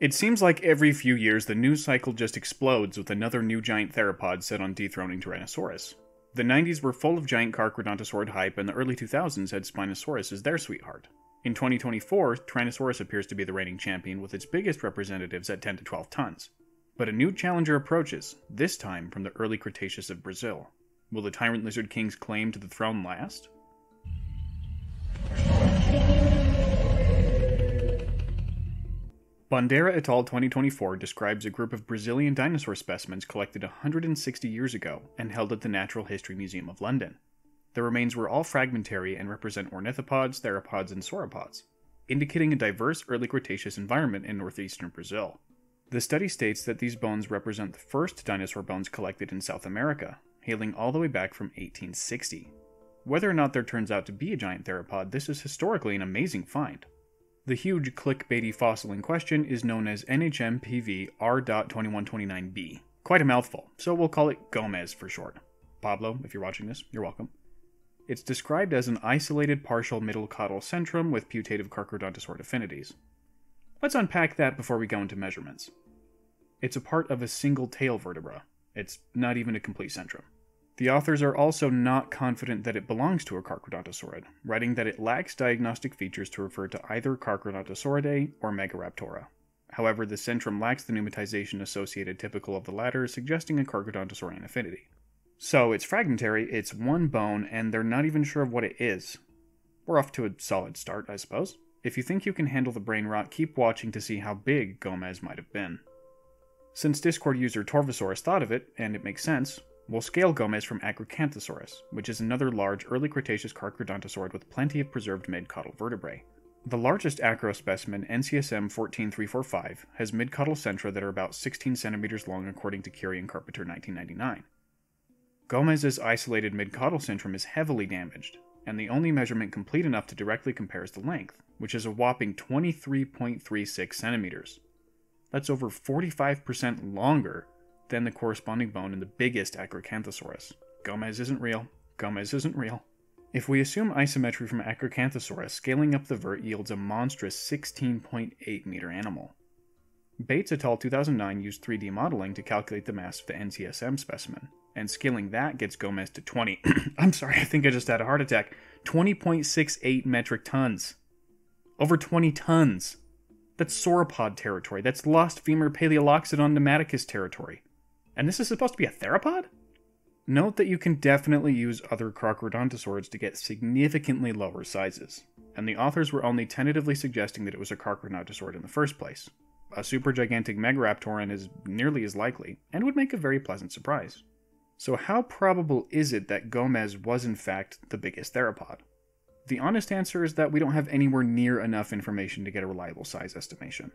It seems like every few years the news cycle just explodes with another new giant theropod set on dethroning Tyrannosaurus. The 90s were full of giant Carcharodontosaurid hype, and the early 2000s had Spinosaurus as their sweetheart. In 2024, Tyrannosaurus appears to be the reigning champion with its biggest representatives at 10 to 12 tons. But a new challenger approaches, this time from the early Cretaceous of Brazil. Will the Tyrant Lizard King's claim to the throne last? Bandeira et al. 2024 describes a group of Brazilian dinosaur specimens collected 160 years ago and held at the Natural History Museum of London. The remains were all fragmentary and represent ornithopods, theropods, and sauropods, indicating a diverse early Cretaceous environment in northeastern Brazil. The study states that these bones represent the first dinosaur bones collected in South America, hailing all the way back from 1860. Whether or not there turns out to be a giant theropod, this is historically an amazing find. The huge clickbaity fossil in question is known as NHMPV R.2129b. Quite a mouthful, so we'll call it Gomez for short. Pablo, if you're watching this, you're welcome. It's described as an isolated partial middle caudal centrum with putative Carcharodontosaurid affinities. Let's unpack that before we go into measurements. It's a part of a single tail vertebra. It's not even a complete centrum. The authors are also not confident that it belongs to a Carcharodontosaurid, writing that it lacks diagnostic features to refer to either Carcharodontosauridae or Megaraptora. However, the centrum lacks the pneumatization associated typical of the latter, suggesting a Carcharodontosaurian affinity. So it's fragmentary, it's one bone, and they're not even sure of what it is. We're off to a solid start, I suppose. If you think you can handle the brain rot, keep watching to see how big Gomez might have been. Since Discord user Torvosaurus thought of it, and it makes sense, We'll scale Gomez from Acrocanthosaurus, which is another large early Cretaceous Carcharodontosaurid with plenty of preserved mid-caudal vertebrae. The largest acro specimen, NCSM 14345, has mid-caudal centra that are about 16 centimeters long according to Currie and Carpenter 1999. Gomez's isolated mid-caudal centrum is heavily damaged, and the only measurement complete enough to directly compare is the length, which is a whopping 23.36 centimeters. That's over 45% longer than the corresponding bone in the biggest Acrocanthosaurus. Gomez isn't real. Gomez isn't real. If we assume isometry from Acrocanthosaurus, scaling up the vert yields a monstrous 16.8 meter animal. Bates et al. 2009 used 3D modeling to calculate the mass of the NCSM specimen, and scaling that gets Gomez to 20. I'm sorry, I think I just had a heart attack. 20.68 metric tons. Over 20 tons. That's sauropod territory. That's lost femur Paleoloxodon namadicus territory. And this is supposed to be a theropod? Note that you can definitely use other Carcharodontosaurids to get significantly lower sizes, and the authors were only tentatively suggesting that it was a Carcharodontosaurid in the first place. A supergigantic Megaraptoran is nearly as likely, and would make a very pleasant surprise. So, how probable is it that Gomez was in fact the biggest theropod? The honest answer is that we don't have anywhere near enough information to get a reliable size estimation.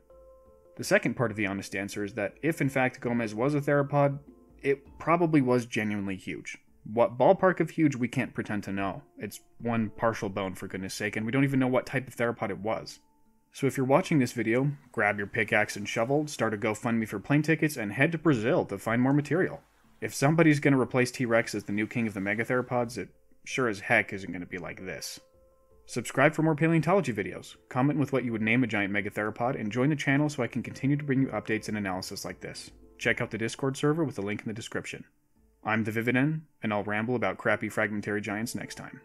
The second part of the honest answer is that if in fact Gomez was a theropod, it probably was genuinely huge. What ballpark of huge we can't pretend to know. It's one partial bone for goodness sake, and we don't even know what type of theropod it was. So if you're watching this video, grab your pickaxe and shovel, start a GoFundMe for plane tickets, and head to Brazil to find more material. If somebody's going to replace T-Rex as the new king of the megatheropods, it sure as heck isn't going to be like this. Subscribe for more paleontology videos, comment with what you would name a giant megatheropod, and join the channel so I can continue to bring you updates and analysis like this. Check out the Discord server with the link in the description. I'm the Vividen, and I'll ramble about crappy fragmentary giants next time.